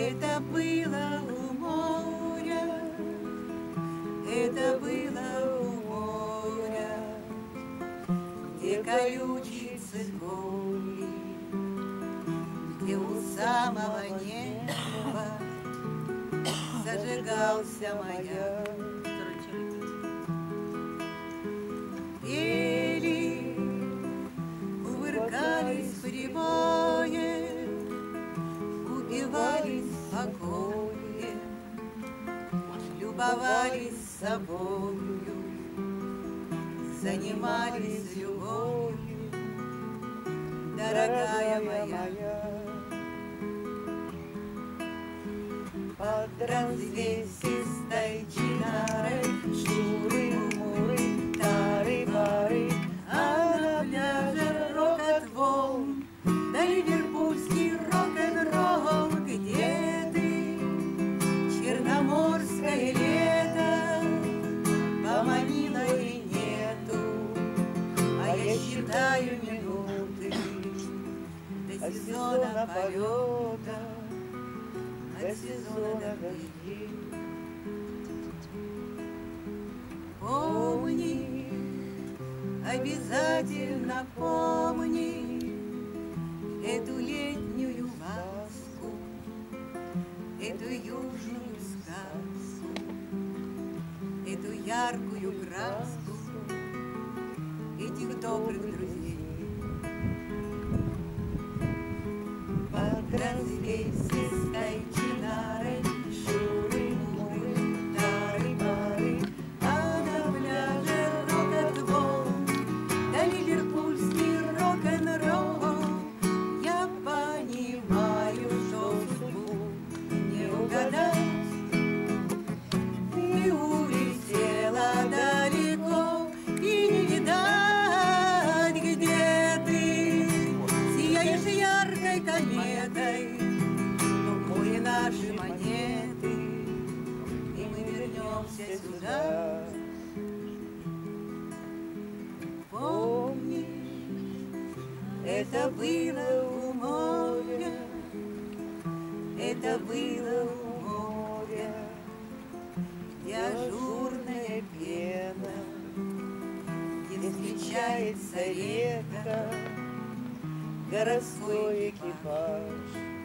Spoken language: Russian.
Это было у моря, это было у моря, где колючий цикорий, где у самого неба зажигался маяк. Любовались собою, Занимались любовью, Дорогая моя. Под развесистой чинарой Шуры-муры, сезона полета до сезона дождей. Помни, обязательно помни Эту летнюю ласку, эту южную сказку, Эту яркую краску этих добрых друзей. Вернемся сюда. Помни, это было у моря. Это было у моря. Где ажурная пена. Где встречается река. Городской экипаж.